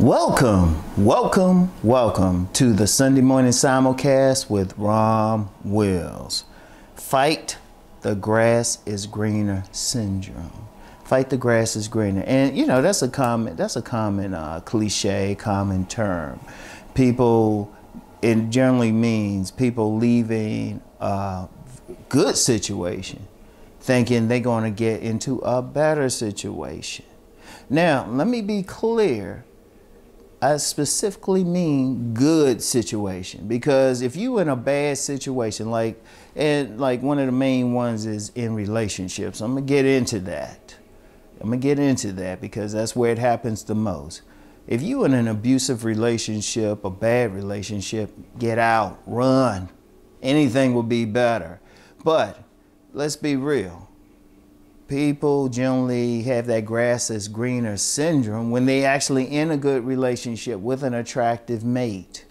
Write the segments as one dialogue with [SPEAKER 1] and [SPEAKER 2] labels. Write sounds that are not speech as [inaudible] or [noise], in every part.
[SPEAKER 1] Welcome, welcome, welcome to the Sunday morning simulcast with Rom Wills. Fight the grass is greener syndrome. Fight the grass is greener, and you know that's a common that's a common uh, cliche, common term. People, it generally means people leaving a good situation, thinking they're going to get into a better situation. Now, let me be clear I specifically mean good situation because if you in a bad situation, like and like one of the main ones is in relationships. I'm gonna get into that. I'm gonna get into that because that's where it happens the most. If you in an abusive relationship, a bad relationship, get out, run. Anything will be better. But let's be real people generally have that grass is greener syndrome when they actually in a good relationship with an attractive mate.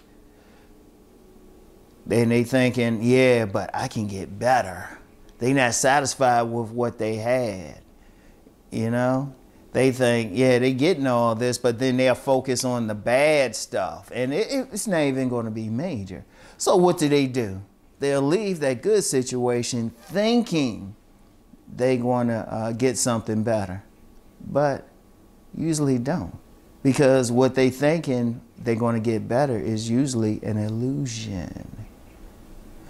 [SPEAKER 1] Then they thinking, yeah, but I can get better. They not satisfied with what they had. You know? They think, yeah, they getting all this, but then they'll focus on the bad stuff. And it, it's not even going to be major. So what do they do? They'll leave that good situation thinking they're going to uh, get something better. But usually don't. Because what they thinking they're going to get better is usually an illusion.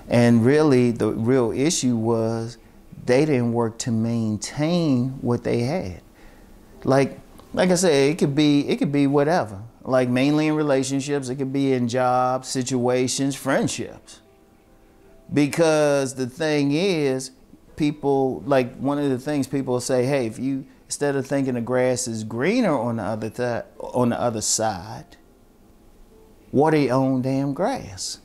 [SPEAKER 1] And really, the real issue was they didn't work to maintain what they had. Like, like I said, it could be it could be whatever. Like mainly in relationships, it could be in jobs, situations, friendships. Because the thing is, people like one of the things people say, hey, if you instead of thinking the grass is greener on the other th- on the other side, water your own damn grass,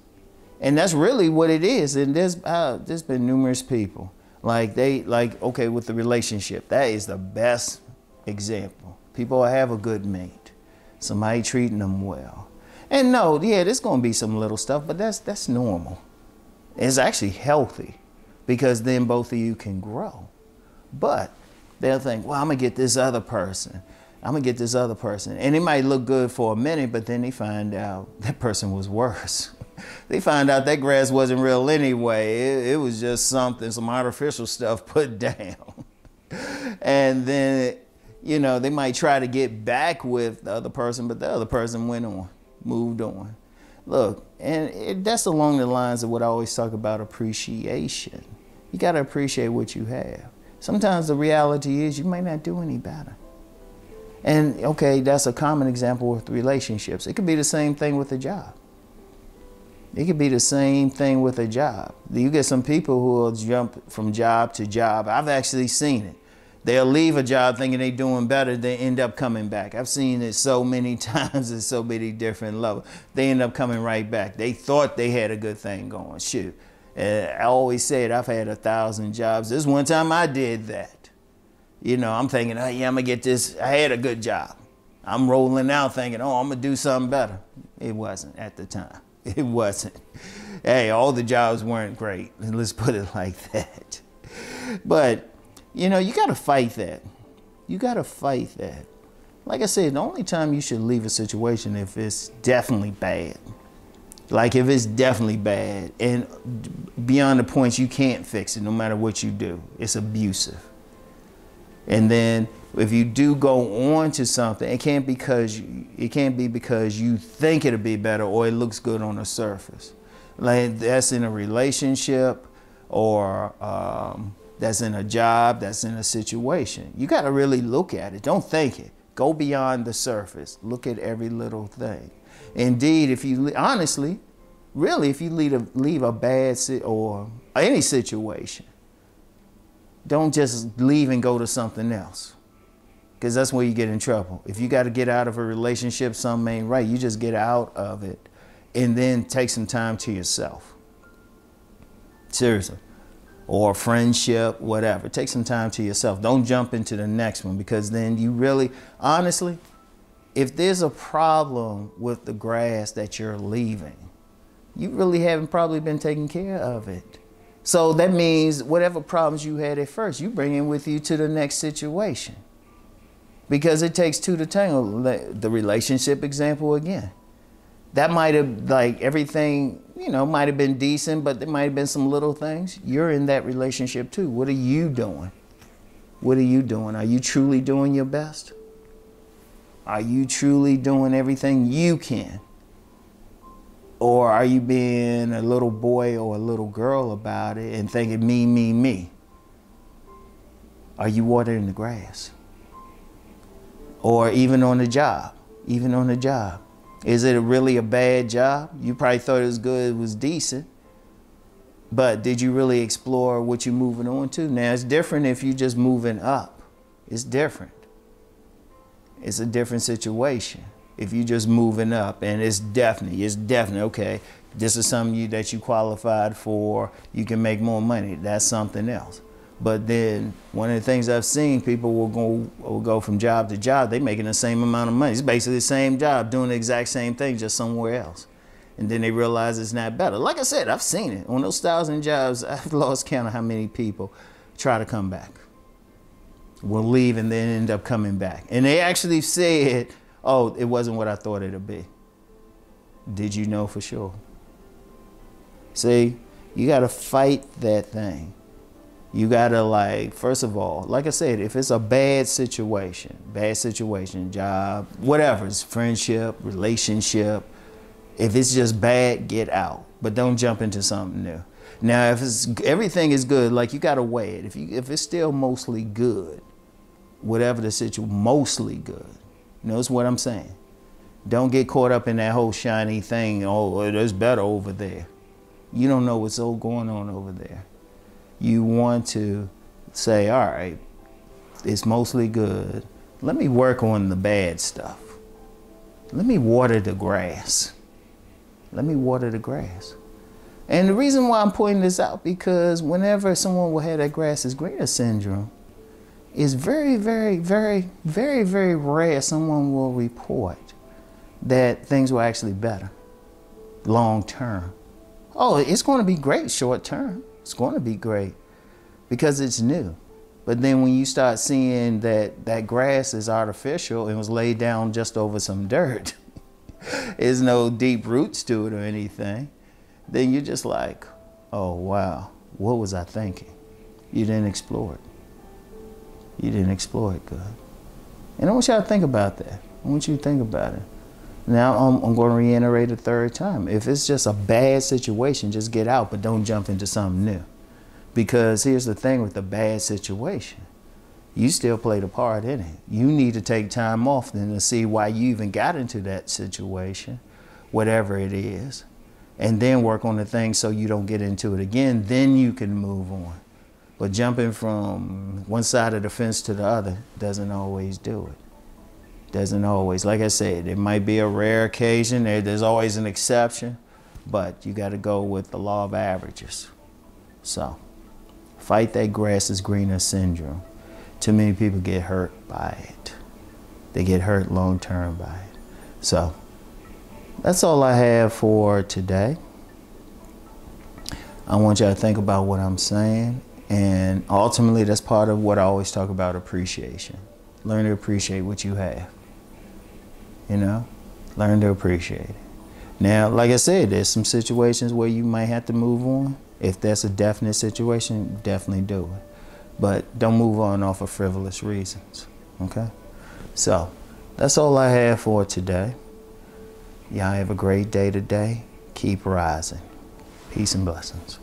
[SPEAKER 1] and that's really what it is. And there's uh, there's been numerous people like they like okay with the relationship. That is the best example. People have a good mate, somebody treating them well, and no, yeah, there's gonna be some little stuff, but that's that's normal. It's actually healthy because then both of you can grow. But they'll think, well, I'm gonna get this other person. I'm gonna get this other person. And it might look good for a minute, but then they find out [laughs] that person was worse. [laughs] they find out that grass wasn't real anyway. It, it was just something, some artificial stuff [laughs] put down. and then, you know, they might try to get back with the other person, but the other person went on, moved on. Look, and it, that's along the lines of what I always talk about appreciation. You got to appreciate what you have. Sometimes the reality is you might not do any better. And okay, that's a common example with relationships. It could be the same thing with a job. It could be the same thing with a job. You get some people who will jump from job to job. I've actually seen it. They'll leave a job thinking they're doing better, they end up coming back. I've seen it so many [laughs] times at so many different levels. They end up coming right back. They thought they had a good thing going. Shoot. Eh, I always said I've had a thousand jobs. This one time I did that. You know, I'm thinking, oh yeah, I'm gonna get this. I had a good job. I'm rolling out thinking, oh, I'm gonna do something better. It wasn't at the time. [laughs] It wasn't. Hey, all the jobs weren't great. Let's put it [laughs] like that. But you know, you got to fight that. You got to fight that. Like I said, the only time you should leave a situation if it's definitely bad. Like if it's definitely bad and beyond the points you can't fix it no matter what you do. It's abusive. And then if you do go on to something, it can't because it can't be because you think it'll be better or it looks good on the surface. Like that's in a relationship or um, that's in a job, that's in a situation. You got to really look at it. Don't think it. Go beyond the surface. Look at every little thing. Indeed, if you honestly, really, if you leave a, leave a bad or any situation, don't just leave and go to something else. Because that's where you get in trouble. If you got to get out of a relationship, something ain't right, you just get out of it and then take some time to yourself. Seriously or friendship, whatever. Take some time to yourself. Don't jump into the next one because then you really, honestly, if there's a problem with the grass that you're leaving, you really haven't probably been taking care of it. So that means whatever problems you had at first, you bring it with you to the next situation. because it takes two to tango. The relationship example again. That might have like everything, you know, might have been decent, but there might have been some little things. You're in that relationship too. What are you doing? What are you doing? Are you truly doing your best? Are you truly doing everything you can? Or are you being a little boy or a little girl about it and thinking me, me, me? Are you watering the grass? Or even on the job, even on the job. Is it really a bad job? You probably thought it was good, it was decent. But did you really explore what you're moving on to? Now it's different if you're just moving up. It's different. It's a different situation. If you're just moving up and it's definitely, it's definitely okay. This is something you, that you qualified for. You can make more money. That's something else. But then one of the things I've seen, people will go will go from job to job. They're making the same amount of money. It's basically the same job, doing the exact same thing, just somewhere else and then they realize it's not better. Like I said, I've seen it. On those thousand jobs, [laughs] I've lost count of how many people try to come back. Will leave and then end up coming back. And they actually said, oh, it wasn't what I thought it'd be. Did you know for sure? See, you got to fight that thing. You got to, like, first of all, like I said, if it's a bad situation, bad situation, job, whatever, it's friendship, relationship, if it's just bad, get out. But don't jump into something new. Now, if it's everything is good, like you gotta weigh it. If you if it's still mostly good, whatever the situation, mostly good. Notice what I'm saying. Don't get caught up in that whole shiny thing. Oh, there's better over there. You don't know what's all going on over there. You want to say, all right, it's mostly good. Let me work on the bad stuff. Let me water the grass. Let me water the grass. And the reason why I'm pointing this out because whenever someone will have that grass is greener syndrome, it's very, very, very, very, very rare someone will report that things were actually better long term. Oh, it's going to be great short term. It's going to be great because it's new. But then when you start seeing that that grass is artificial and was laid down just over some dirt, [laughs] there's no deep roots to it or anything, then you're just like, oh wow, what was I thinking? You didn't explore it. You didn't explore it good. And I want y'all to think about that. I want you to think about it. Now I'm, I'm going to reiterate a third time. If it's just a bad situation, just get out, but don't jump into something new. Because here's the thing with a bad situation you still played a part in it. You need to take time off then to see why you even got into that situation, whatever it is, and then work on the thing so you don't get into it again. Then you can move on. But jumping from one side of the fence to the other doesn't always do it. Doesn't always. Like I said, it might be a rare occasion. There's always an exception, but you got to go with the law of averages. So, fight that grass is greener syndrome too many people get hurt by it. They get hurt long term by it. So that's all I have for today. I want y'all to think about what I'm saying. And ultimately, that's part of what I always talk about appreciation. Learn to appreciate what you have. You know, learn to appreciate it. Now, like I said, there's some situations where you might have to move on. If that's a definite situation, definitely do it but don't move on off of frivolous reasons. Okay? So, that's all I have for today. Y'all have a great day today. Keep rising. Peace and blessings.